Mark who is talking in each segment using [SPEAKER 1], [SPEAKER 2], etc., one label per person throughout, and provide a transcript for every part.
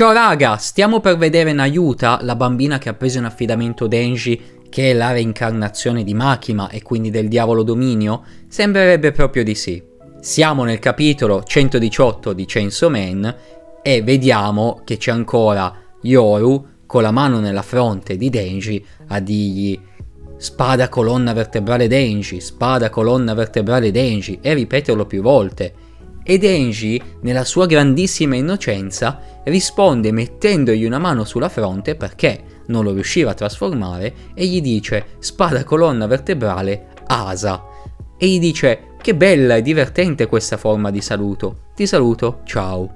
[SPEAKER 1] Ciao raga, stiamo per vedere Nayuta, la bambina che ha preso in affidamento Denji, che è la reincarnazione di Makima e quindi del diavolo dominio? Sembrerebbe proprio di sì. Siamo nel capitolo 118 di Chainsaw Man e vediamo che c'è ancora Yoru con la mano nella fronte di Denji a dirgli spada colonna vertebrale Denji, spada colonna vertebrale Denji e ripeterlo più volte e Denji, nella sua grandissima innocenza, risponde mettendogli una mano sulla fronte perché non lo riusciva a trasformare e gli dice spada colonna vertebrale Asa. E gli dice che bella e divertente questa forma di saluto. Ti saluto, ciao.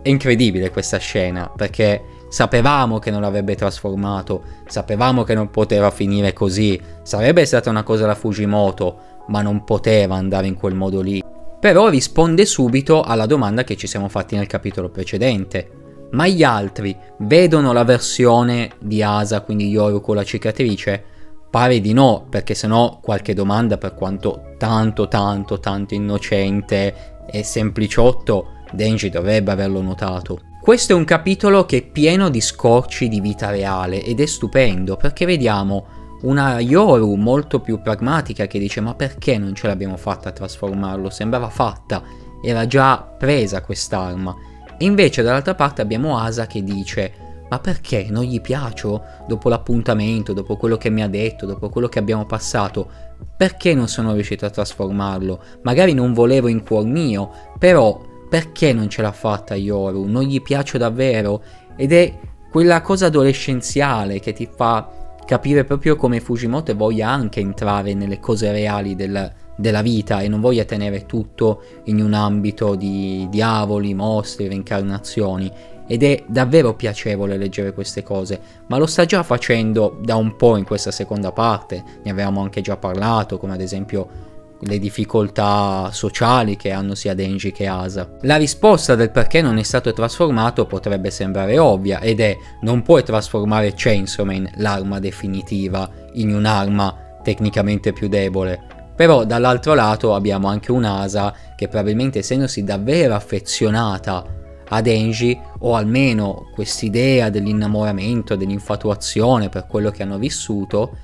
[SPEAKER 1] È incredibile questa scena perché sapevamo che non l'avrebbe trasformato, sapevamo che non poteva finire così, sarebbe stata una cosa da Fujimoto, ma non poteva andare in quel modo lì però risponde subito alla domanda che ci siamo fatti nel capitolo precedente. Ma gli altri vedono la versione di Asa, quindi Yoru con la cicatrice? Pare di no, perché sennò qualche domanda per quanto tanto tanto tanto innocente e sempliciotto Denji dovrebbe averlo notato. Questo è un capitolo che è pieno di scorci di vita reale ed è stupendo perché vediamo una Yoru molto più pragmatica che dice ma perché non ce l'abbiamo fatta a trasformarlo? Sembrava fatta, era già presa quest'arma. E invece dall'altra parte abbiamo Asa che dice ma perché non gli piaccio dopo l'appuntamento, dopo quello che mi ha detto, dopo quello che abbiamo passato? Perché non sono riuscito a trasformarlo? Magari non volevo in cuor mio, però perché non ce l'ha fatta Yoru? Non gli piaccio davvero? Ed è quella cosa adolescenziale che ti fa capire proprio come Fujimoto voglia anche entrare nelle cose reali del, della vita e non voglia tenere tutto in un ambito di diavoli, mostri, reincarnazioni. Ed è davvero piacevole leggere queste cose, ma lo sta già facendo da un po' in questa seconda parte, ne avevamo anche già parlato, come ad esempio le difficoltà sociali che hanno sia Denji che Asa. La risposta del perché non è stato trasformato potrebbe sembrare ovvia ed è non puoi trasformare Chainsaw Man, l'arma definitiva, in un'arma tecnicamente più debole. Però dall'altro lato abbiamo anche un'Asa che probabilmente essendosi davvero affezionata a Denji o almeno quest'idea dell'innamoramento, dell'infatuazione per quello che hanno vissuto,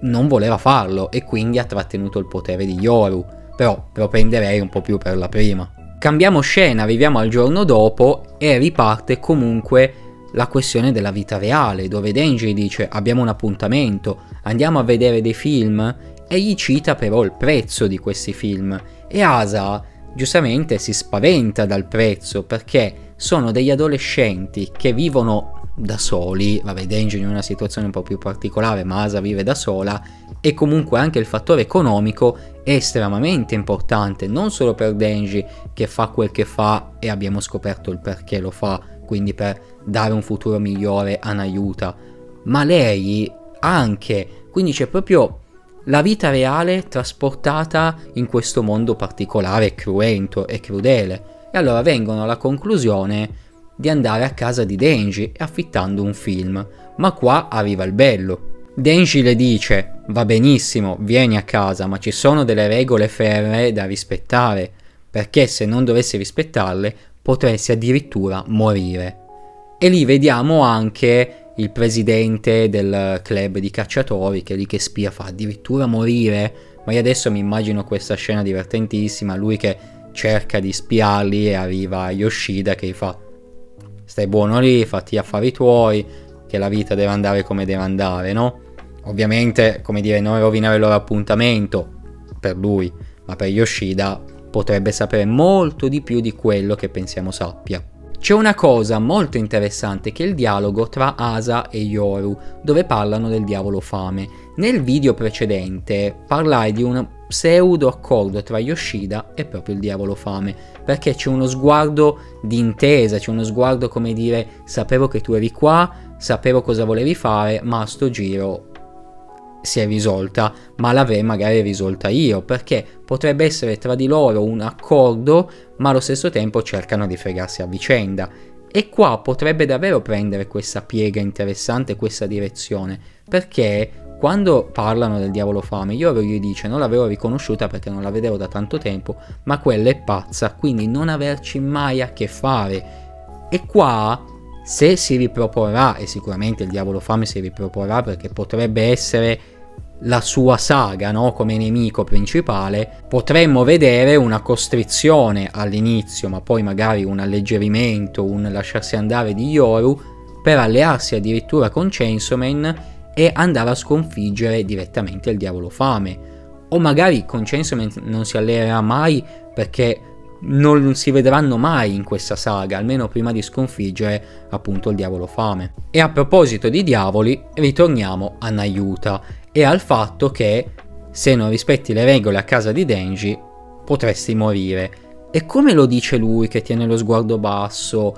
[SPEAKER 1] non voleva farlo e quindi ha trattenuto il potere di Yoru, però propenderei un po' più per la prima. Cambiamo scena, arriviamo al giorno dopo e riparte comunque la questione della vita reale, dove Denji dice abbiamo un appuntamento, andiamo a vedere dei film? E gli cita però il prezzo di questi film. E Asa giustamente si spaventa dal prezzo perché sono degli adolescenti che vivono da soli, vabbè Denji in una situazione un po' più particolare, ma Asa vive da sola e comunque anche il fattore economico è estremamente importante, non solo per Denji che fa quel che fa e abbiamo scoperto il perché lo fa, quindi per dare un futuro migliore a Nayuta, ma lei anche, quindi c'è proprio la vita reale trasportata in questo mondo particolare, cruento e crudele. E allora vengono alla conclusione di andare a casa di Denji affittando un film, ma qua arriva il bello. Denji le dice, va benissimo, vieni a casa, ma ci sono delle regole ferree da rispettare, perché se non dovessi rispettarle potresti addirittura morire. E lì vediamo anche il presidente del club di cacciatori che lì che spia fa addirittura morire, ma io adesso mi immagino questa scena divertentissima, lui che cerca di spiarli e arriva Yoshida che gli fa stai buono lì, fatti gli affari tuoi, che la vita deve andare come deve andare, no? Ovviamente, come dire, non rovinare il loro appuntamento per lui, ma per Yoshida potrebbe sapere molto di più di quello che pensiamo sappia. C'è una cosa molto interessante che è il dialogo tra Asa e Yoru, dove parlano del diavolo fame. Nel video precedente parlai di un pseudo accordo tra Yoshida e proprio il diavolo fame, perché c'è uno sguardo di intesa, c'è uno sguardo come dire sapevo che tu eri qua, sapevo cosa volevi fare, ma a sto giro si è risolta, ma l'avrei magari risolta io, perché potrebbe essere tra di loro un accordo, ma allo stesso tempo cercano di fregarsi a vicenda. E qua potrebbe davvero prendere questa piega interessante, questa direzione, perché quando parlano del diavolo fame, Yoru gli dice non l'avevo riconosciuta perché non la vedevo da tanto tempo, ma quella è pazza, quindi non averci mai a che fare. E qua, se si riproporrà, e sicuramente il Diavolo Fame si riproporrà perché potrebbe essere la sua saga no? come nemico principale, potremmo vedere una costrizione all'inizio, ma poi magari un alleggerimento, un lasciarsi andare di Yoru per allearsi addirittura con Chainsaw e andare a sconfiggere direttamente il Diavolo Fame. O magari con Chainsaw non si alleerà mai perché non si vedranno mai in questa saga, almeno prima di sconfiggere appunto il Diavolo Fame. E a proposito di diavoli, ritorniamo a Nayuta e al fatto che se non rispetti le regole a casa di Denji potresti morire. E come lo dice lui che tiene lo sguardo basso,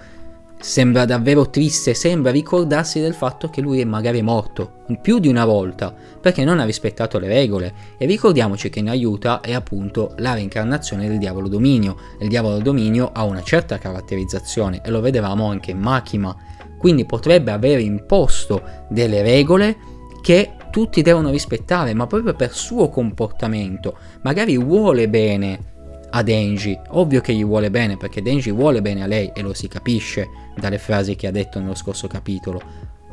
[SPEAKER 1] sembra davvero triste, sembra ricordarsi del fatto che lui è magari morto più di una volta perché non ha rispettato le regole e ricordiamoci che Nayuta è appunto la reincarnazione del diavolo dominio. Il diavolo dominio ha una certa caratterizzazione e lo vedevamo anche in Makima, quindi potrebbe aver imposto delle regole che tutti devono rispettare, ma proprio per suo comportamento. Magari vuole bene a Denji, ovvio che gli vuole bene perché Denji vuole bene a lei e lo si capisce dalle frasi che ha detto nello scorso capitolo,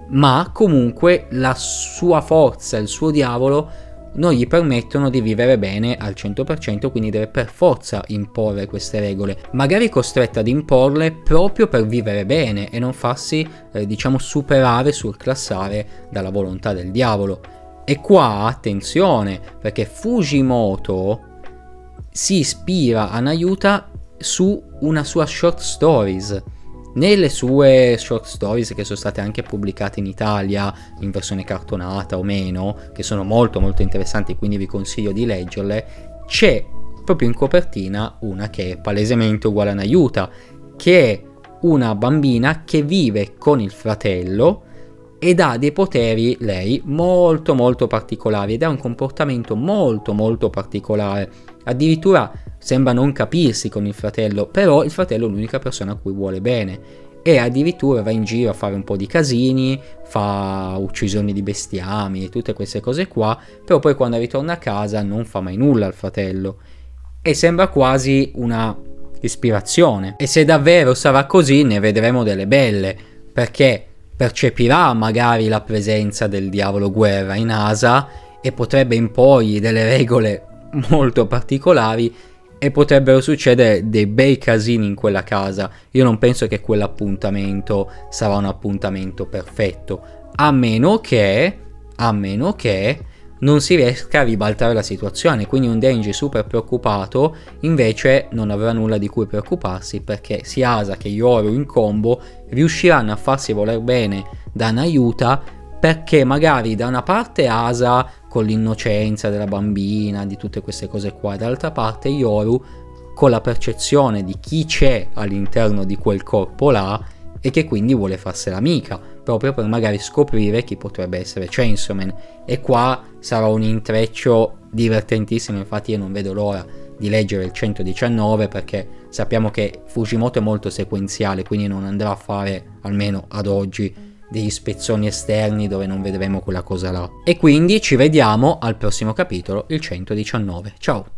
[SPEAKER 1] ma comunque la sua forza, il suo diavolo non gli permettono di vivere bene al 100%, quindi deve per forza imporre queste regole, magari costretta ad imporle proprio per vivere bene e non farsi, eh, diciamo, superare, surclassare dalla volontà del diavolo. E qua, attenzione, perché Fujimoto si ispira a Nayuta su una sua short stories nelle sue short stories che sono state anche pubblicate in Italia in versione cartonata o meno, che sono molto molto interessanti, quindi vi consiglio di leggerle, c'è proprio in copertina una che è palesemente uguale a Nayuta, che è una bambina che vive con il fratello ed ha dei poteri, lei, molto molto particolari ed ha un comportamento molto molto particolare. Addirittura sembra non capirsi con il fratello, però il fratello è l'unica persona a cui vuole bene e addirittura va in giro a fare un po' di casini, fa uccisioni di bestiami e tutte queste cose qua, però poi quando ritorna a casa non fa mai nulla al fratello e sembra quasi una ispirazione. E se davvero sarà così ne vedremo delle belle, perché percepirà magari la presenza del diavolo guerra in Asa e potrebbe imporgli delle regole molto particolari e potrebbero succedere dei bei casini in quella casa. Io non penso che quell'appuntamento sarà un appuntamento perfetto, a meno che, a meno che non si riesca a ribaltare la situazione. Quindi un Denji super preoccupato invece non avrà nulla di cui preoccuparsi perché sia Asa che Yoru in combo riusciranno a farsi voler bene da Nayuta perché magari da una parte Asa con l'innocenza della bambina, di tutte queste cose qua, dall'altra parte Yoru con la percezione di chi c'è all'interno di quel corpo là e che quindi vuole farsela amica, proprio per magari scoprire chi potrebbe essere Chainsaw. E qua sarà un intreccio divertentissimo, infatti io non vedo l'ora di leggere il 119 perché sappiamo che Fujimoto è molto sequenziale, quindi non andrà a fare, almeno ad oggi, degli spezzoni esterni dove non vedremo quella cosa là. E quindi ci vediamo al prossimo capitolo, il 119. Ciao!